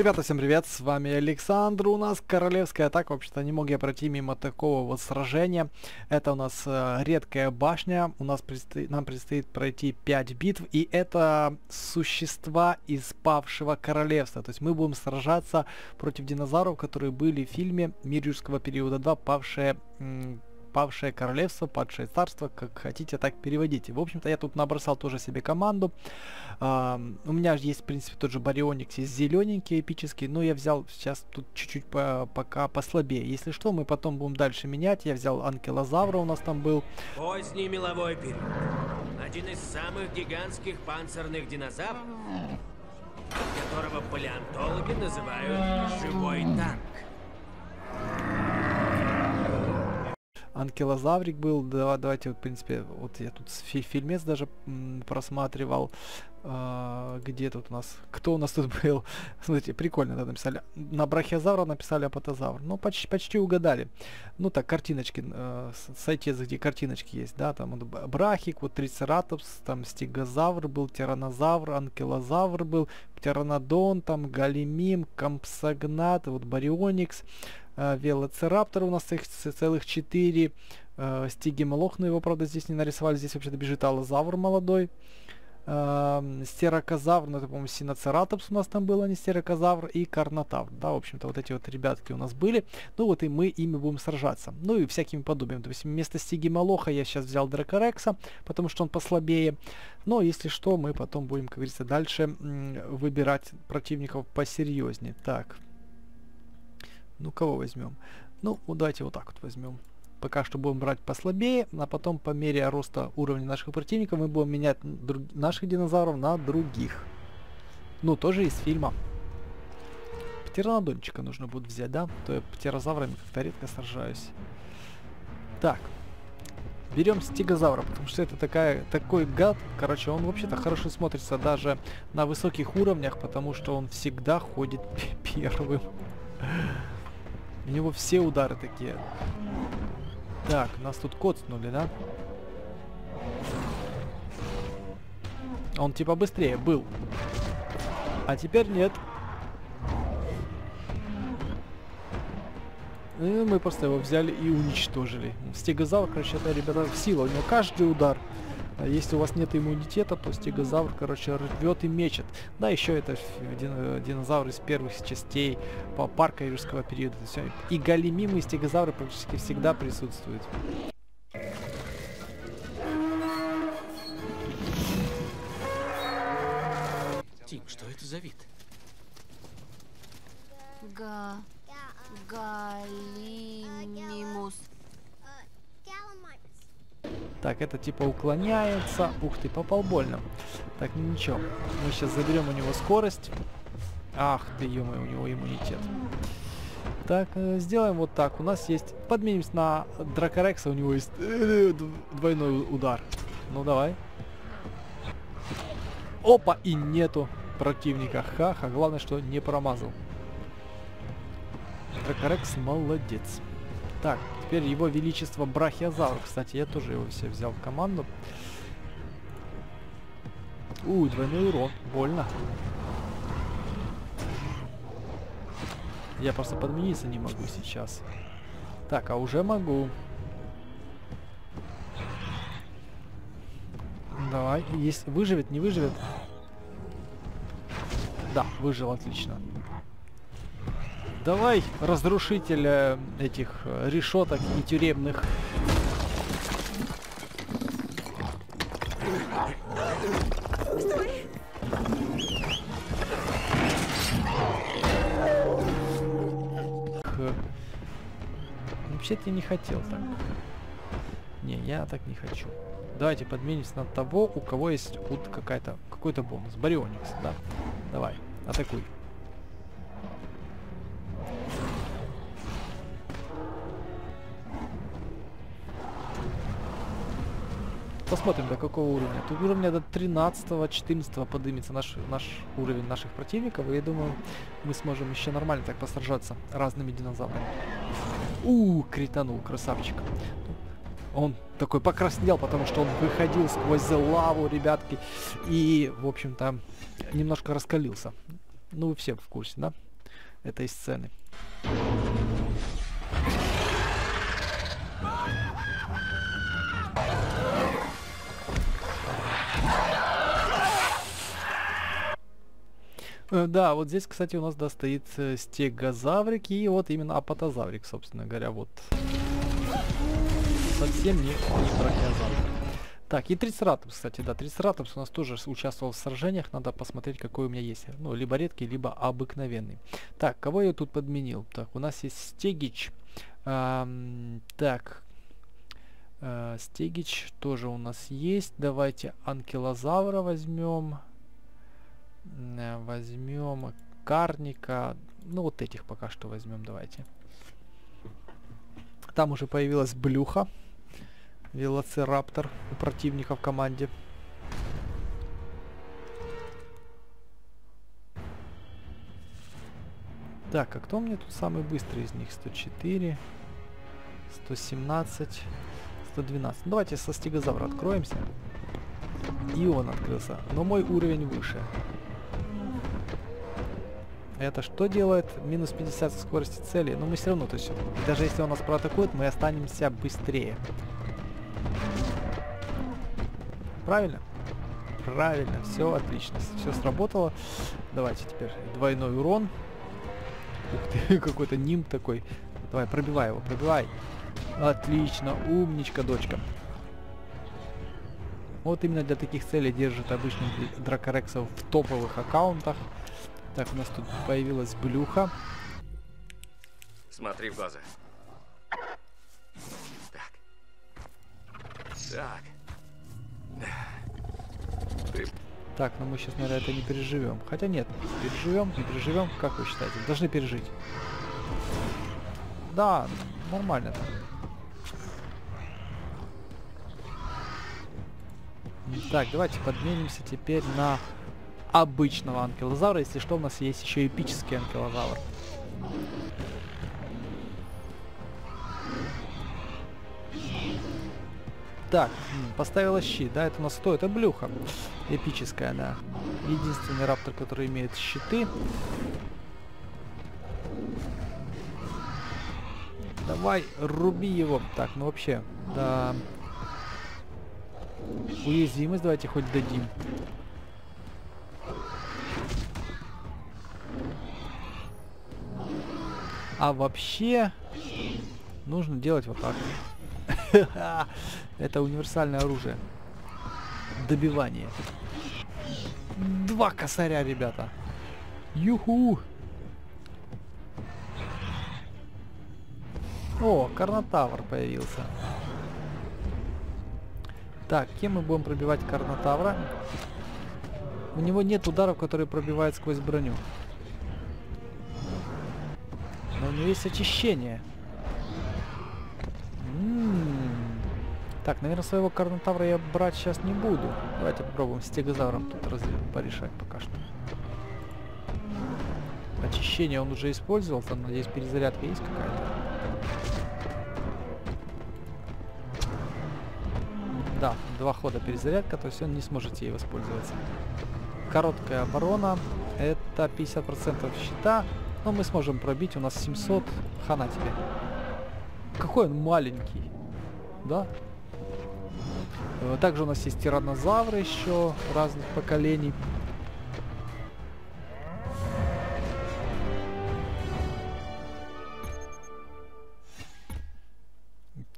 Ребята, всем привет, с вами Александр, у нас королевская атака, вообще-то не мог я пройти мимо такого вот сражения. Это у нас э, редкая башня, у нас предстоит, нам предстоит пройти 5 битв, и это существа из павшего королевства. То есть мы будем сражаться против динозавров, которые были в фильме «Мир юрского периода 2. Павшее павшее королевство, падшее царство, как хотите, так переводите. В общем-то, я тут набросал тоже себе команду. А, у меня есть, в принципе, тот же Барионикс есть зелененький, эпический, но я взял сейчас тут чуть-чуть по пока послабее. Если что, мы потом будем дальше менять. Я взял анкилозавра, у нас там был. Поздний меловой период. Один из самых гигантских панцирных динозавров, которого палеонтологи называют «живой танк». Анкилозаврик был, да, давайте в принципе, вот я тут фи фильмец даже просматривал, э, где тут у нас, кто у нас тут был, смотрите, прикольно да, написали, на брахиозавра написали апатозавр, ну, почти, почти угадали, ну, так, картиночки, э, сайте, где картиночки есть, да, там вот, брахик, вот трицератопс, там стегозавр был, тиранозавр, анкилозавр был, птеранодон, там галимим, компсогнат, вот барионикс, э, велоцираптор у нас их целых 4, э, стигимолох, но его, правда, здесь не нарисовали, здесь вообще-то бежит аллозавр молодой, стерокозавр, ну это, по-моему, синоцератопс у нас там был, а не стерокозавр, и карнотавр, да, в общем-то, вот эти вот ребятки у нас были, ну вот и мы ими будем сражаться, ну и всякими подобиями, то есть вместо стигимолоха я сейчас взял дракорекса, потому что он послабее, но если что, мы потом будем, как говорится, дальше выбирать противников посерьезнее, так, ну, кого возьмем? Ну, давайте вот так вот возьмем. Пока что будем брать послабее, а потом по мере роста уровня наших противников мы будем менять наших динозавров на других. Ну, тоже из фильма. Птеранодончика нужно будет взять, да? То я птерозаврами как-то редко сражаюсь. Так. Берем стегозавра, потому что это такая, такой гад. Короче, он вообще-то хорошо смотрится даже на высоких уровнях, потому что он всегда ходит первым. У него все удары такие. Так, нас тут коцнули, да? Он типа быстрее был. А теперь нет. И мы просто его взяли и уничтожили. Стегозавр, короче, это, ребята, сила. У него каждый удар если у вас нет иммунитета, то стегозавр, короче, рвет и мечет. Да, еще это дин динозавр из первых частей по парка юрского периода. И галимимы и стегозавры практически всегда присутствуют. Тим, что это за вид? Га... Галимимус. Так, это типа уклоняется. Ух ты, попал больно. Так, ну ничего. Мы сейчас заберем у него скорость. Ах ты, ё у него иммунитет. Так, э, сделаем вот так. У нас есть... Подменимся на Дракорекса, у него есть э, двойной удар. Ну, давай. Опа, и нету противника. Ха-ха, главное, что не промазал. Дракорекс молодец. Так, теперь его величество Брахиозавр. Кстати, я тоже его все взял в команду. У, двойной урон. Больно. Я просто подмениться не могу сейчас. Так, а уже могу. Давай. Если выживет, не выживет. Да, выжил, отлично. Давай, разрушитель э, этих э, решеток и тюремных. Вообще-то не хотел так. Не, я так не хочу. Давайте подменимся на того, у кого есть какая-то какой-то бонус. Барионикс, да. Давай, атакуй. Посмотрим до какого уровня. Тут уровня до 13-14 поднимется наш, наш уровень наших противников. И я думаю, мы сможем еще нормально так посражаться разными динозаврами. У, кританул, красавчик. Он такой покраснел, потому что он выходил сквозь лаву, ребятки. И, в общем-то, немножко раскалился. Ну, вы все в курсе, да? этой сцены. Да, вот здесь, кстати, у нас да, стоит э, стегозаврик и вот именно апатозаврик, собственно говоря, вот. Совсем не, не брахиозавр. Так, и трицератопс, кстати, да, трицератопс у нас тоже участвовал в сражениях, надо посмотреть, какой у меня есть. Ну, либо редкий, либо обыкновенный. Так, кого я тут подменил? Так, у нас есть стегич. Ам, так, э, стегич тоже у нас есть. Давайте анкилозавра возьмем. М, Возьмем карника. Ну, вот этих пока что возьмем, давайте. Там уже появилась блюха. Велоцираптор у противника в команде. Так, а кто меня тут самый быстрый из них? 104, 117, 112. Ну, давайте со стегозавра откроемся. И он открылся. Но мой уровень выше. Это что делает? Минус 50 скорости цели. Но мы все равно, то есть, даже если он нас проатакует, мы останемся быстрее. Правильно? Правильно, все отлично, все сработало. Давайте теперь двойной урон. Ух ты, какой-то ним такой. Давай, пробивай его, пробивай. Отлично, умничка, дочка. Вот именно для таких целей держит обычных дракорексов в топовых аккаунтах. Так, у нас тут появилась блюха. Смотри в глаза. Так. Так. Ты Так, ну мы сейчас, наверное, это не переживем. Хотя нет, переживем, не переживем, как вы считаете? Должны пережить. Да, нормально. М, Так, давайте подменимся теперь на обычного анкилозавра. Если что, у нас есть еще эпический анкилозавр. Так, поставила щит, да, это у нас кто? Это блюха. Эпическая, да. Единственный раптор, который имеет щиты. Давай, руби его. Так, ну вообще, да. Уязвимость давайте хоть дадим. А вообще, нужно делать вот так. Это универсальное оружие. Добивание. Два косаря, ребята. Юху! О, Карнотавр появился. Так, кем мы будем пробивать Карнотавра? У него нет ударов, которые пробивают сквозь броню. Него есть очищение. М. Так, наверное, своего Карнотавра я брать сейчас не буду. Давайте попробуем стегозавром тут раз порешать пока что. Очищение он уже использовал, там, надеюсь, перезарядка есть какая-то. Да, два хода перезарядка, то есть он не сможет ей воспользоваться. Короткая оборона, это 50% щита, но мы сможем пробить, у нас 700, хана тебе. Какой он маленький, да? Э, Также у нас есть тираннозавры еще разных поколений.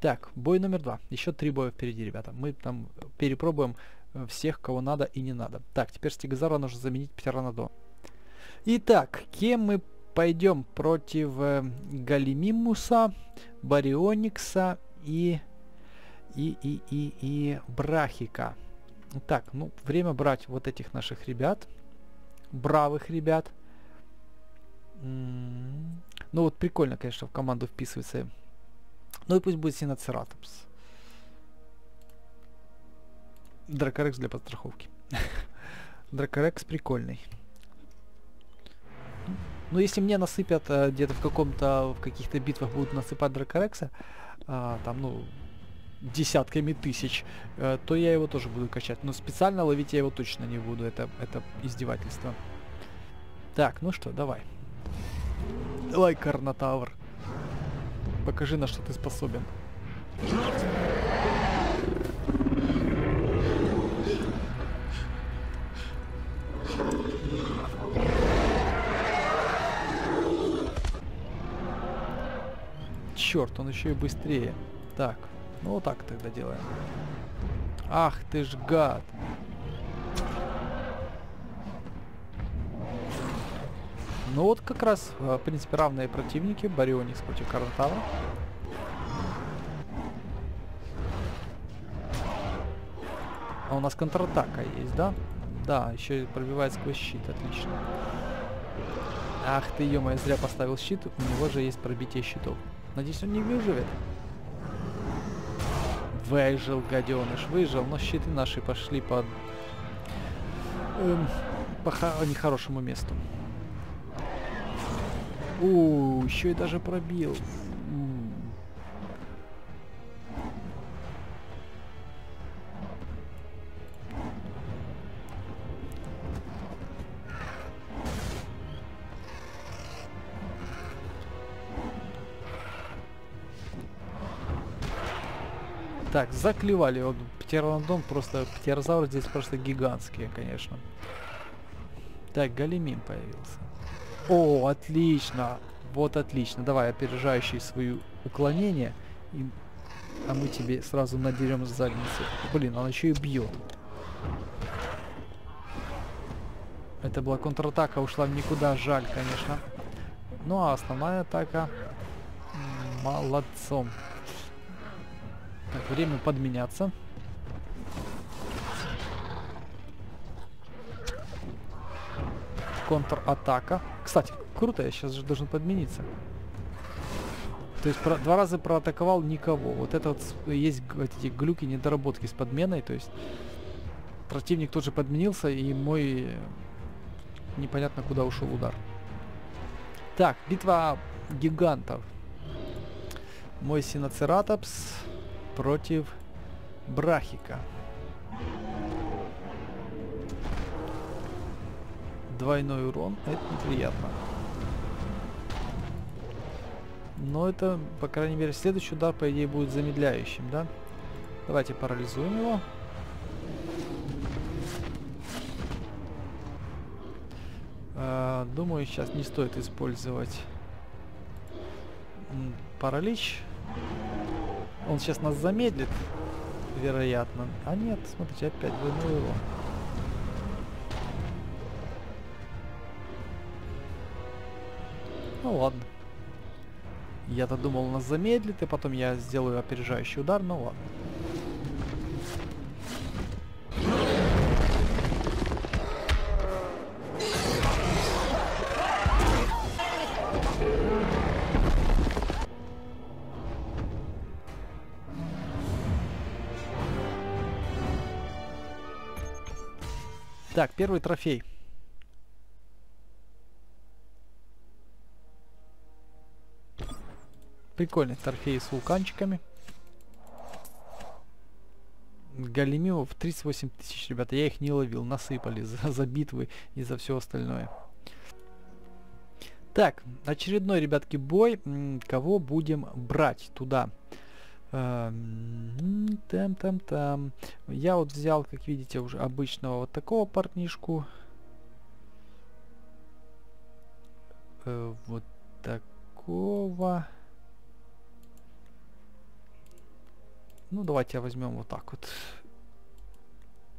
Так, бой номер два. Еще три боя впереди, ребята. Мы там перепробуем э, всех, кого надо и не надо. Так, теперь Стегозавра нужно заменить Птеранодо. Итак, кем мы пойдем против э, Галимимуса, Барионикса и и, и, и, и Брахика. Так, ну, время брать вот этих наших ребят. Бравых ребят. М, Ну, вот прикольно, конечно, в команду вписывается. Ну и пусть будет Синоцератопс. Дракорекс для подстраховки. Дракорекс прикольный. Ну, если мне насыпят э, где-то в каком-то, в каких-то битвах будут насыпать Дракорекса, а, там, ну, десятками тысяч, э, то я его тоже буду качать. Но специально ловить я его точно не буду. Это, это издевательство. Так, ну что, давай. Давай, Карнотавр. Покажи, на что ты способен. Черт, он еще и быстрее. Так, ну вот так тогда делаем. Ах ты ж гад. Ну вот как раз, э, в принципе, равные противники. Барионикс против Карнтава. А у нас контратака есть, да? Да, еще и пробивает сквозь щит, отлично. Ах ты, ё зря поставил щит, у него же есть пробитие щитов. Надеюсь, он не выживет. Выжил, гаденыш, выжил, но щиты наши пошли под... Эм, по нехорошему месту. У, еще и даже пробил. Так, заклевали. Вот птеранодон просто... Птерозавр здесь просто гигантские, конечно. Так, Галимин появился. О, отлично. Вот отлично. Давай, опережающий свою уклонение. И... А мы тебе сразу надерем задницу. Блин, он еще и бьет. Это была контратака, ушла в никуда. Жаль, конечно. Ну а основная атака... Молодцом. Так, время подменяться. Контратака. Кстати, круто, я сейчас же должен подмениться. То есть про, два раза проатаковал никого. Вот это вот есть эти глюки, недоработки с подменой. То есть противник тоже подменился, и мой непонятно куда ушел удар. Так, битва гигантов. Мой Синоцератопс против Брахика. Двойной урон, это неприятно. Но это, по крайней мере, следующий удар, по идее, будет замедляющим, да? Давайте парализуем его. Uh, думаю, сейчас не стоит использовать паралич. Он сейчас нас замедлит, вероятно. А нет, смотрите, опять двойной его. Ну ладно. Я-то думал, нас замедлит, и потом я сделаю опережающий удар, ну ладно. Первый трофей. Прикольный трофей с вулканчиками. Галимимов 38 тысяч, ребята. Я их не ловил, насыпали за, за битвы и за все остальное. Так, очередной, ребятки, бой. Кого будем брать туда? Там, там, там. Я вот взял, как видите, уже обычного вот такого парнишку. Э, вот такого. Ну, давайте возьмем вот так вот.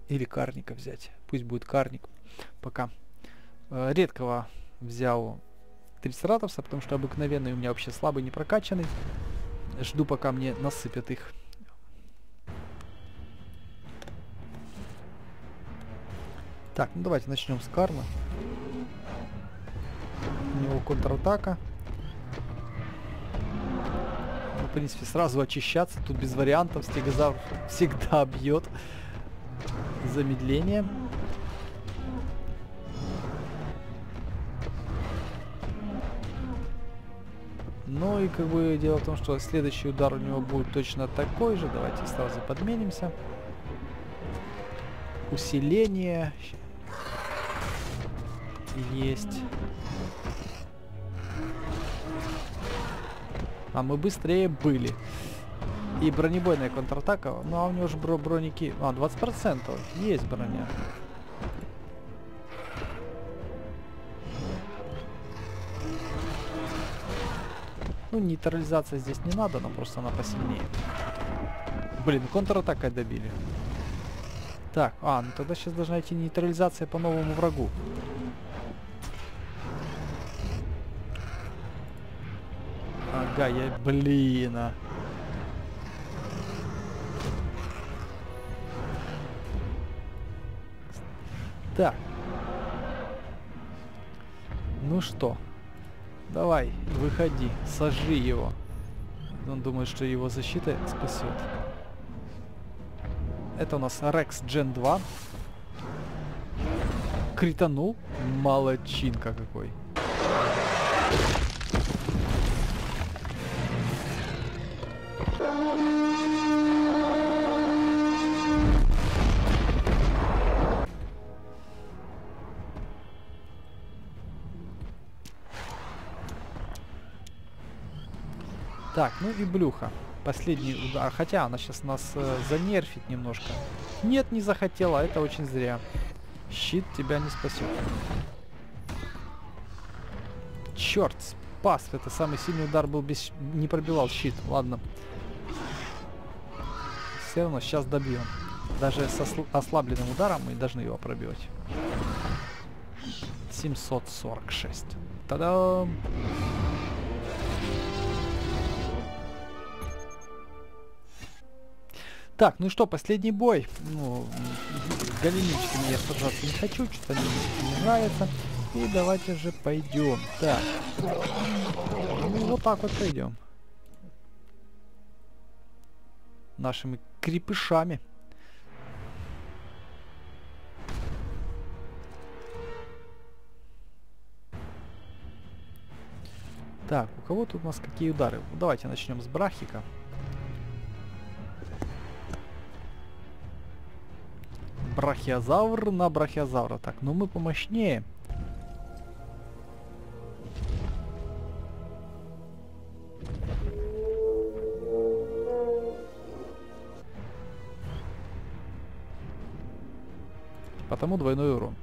Или карника взять. Пусть будет карник. Пока. Э, редкого взял трицератопса, потому что обыкновенный у меня вообще слабый, не прокачанный. Жду, пока мне насыпят их. Так, ну давайте начнем с Карла. У него контратака. Ну, в принципе, сразу очищаться. Тут без вариантов. Стегозавр всегда бьет. Замедление. Ну и как бы дело в том, что следующий удар у него будет точно такой же. Давайте сразу подменимся. Усиление. Есть. А мы быстрее были. И бронебойная контратака. Ну а у него же бро броники... А, 20%. Есть броня. Ну, нейтрализация здесь не надо, но просто она посильнее. Блин, контратакой добили. Так, а, ну тогда сейчас должна идти нейтрализация по новому врагу. Ага, я, блин, а. Так. Ну что, давай, выходи, сожри его. Он думает, что его защита спасет. Это у нас Rex Gen 2. Кританул. Молодчинка какой. Так, ну и Блюха. Последний удар. Хотя она сейчас нас э, занерфит немножко. Нет, не захотела. Это очень зря. Щит тебя не спасет. Черт, спас. Это самый сильный удар был без... Не пробивал щит. Ладно. Все равно сейчас добьем. Даже со ослабленным ударом мы должны его пробивать. 746. Та-дам! Так, ну что, последний бой. Ну, с голеничками я сражаться не хочу, что-то мне не нравится. И давайте же пойдем. Так. Ну, вот так вот пойдем. Нашими крепышами. Так, у кого тут у нас какие удары? Давайте начнем с Брахика. Брахиозавр на брахиозавра. Так, ну мы помощнее. Потому двойной урон.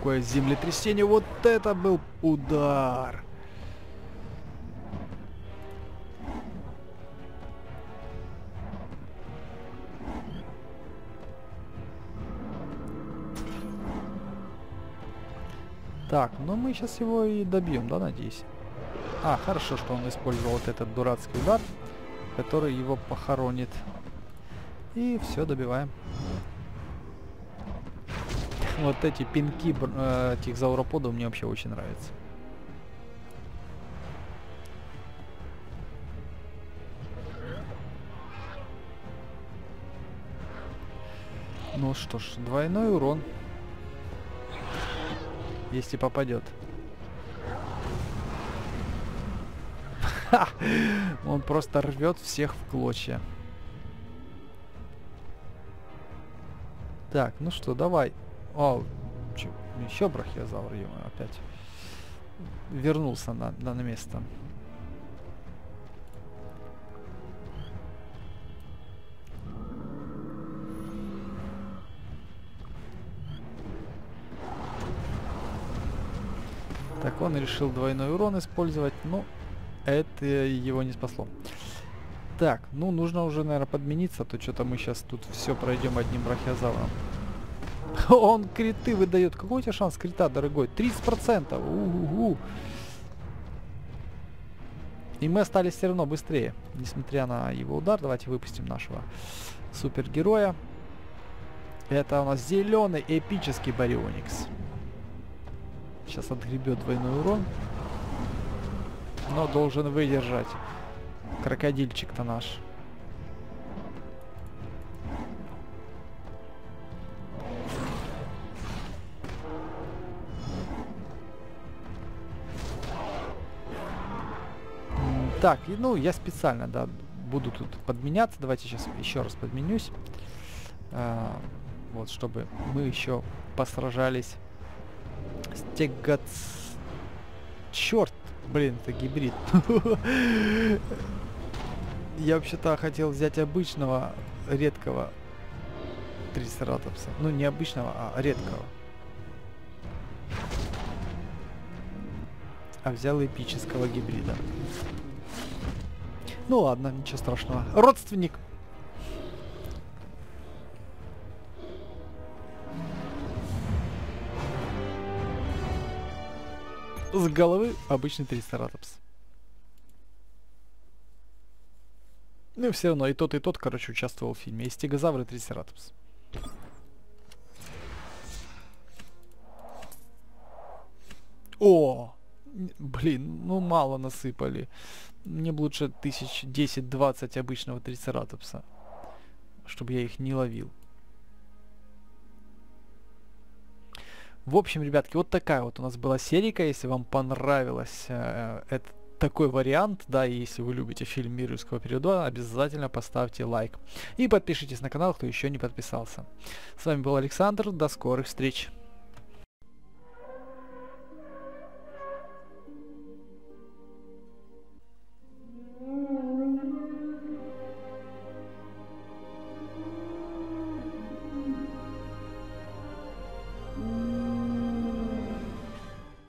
Какое землетрясение. Вот это был удар. Так, ну мы сейчас его и добьем, да, надеюсь? А, хорошо, что он использовал вот этот дурацкий удар, который его похоронит. И все, добиваем. Вот эти пинки э, этих зауроподов мне вообще очень нравятся. Ну что ж, двойной урон. Если попадет. Он просто рвет всех в клочья. Так, ну что, давай. О, чё, еще брахиозавр ему опять вернулся на, на, на место. Так, он решил двойной урон использовать, но это его не спасло. Так, ну нужно уже, наверное, подмениться, а то что-то мы сейчас тут все пройдем одним брахиозавром. Он криты выдает. Какой у тебя шанс крита, дорогой? 30%. У-у-у. И мы остались все равно быстрее, несмотря на его удар. Давайте выпустим нашего супергероя. Это у нас зеленый эпический Барионикс. Сейчас отгребет двойной урон. Но должен выдержать. Крокодильчик-то наш. Так, ну я специально, да, буду тут подменяться. Давайте сейчас еще раз подменюсь. А, вот, чтобы мы еще посражались. Стегац... Черт, блин, это гибрид. Я вообще-то хотел взять обычного, редкого трицератопса. Ну, не обычного, а редкого. А взял эпического гибрида. Ну ладно, ничего страшного. Родственник. С головы обычный трицератопс. Ну все равно и тот, и тот, короче, участвовал в фильме. И стегозавр, и трицератопс. О! Блин, ну мало насыпали. Мне бы лучше тысяч 10-20 обычного трицератопса. Чтобы я их не ловил. В общем, ребятки, вот такая вот у нас была серика. Если вам понравилось э, этот такой вариант, да, и если вы любите фильм «Мир юрского периода», обязательно поставьте лайк. И подпишитесь на канал, кто еще не подписался. С вами был Александр, до скорых встреч!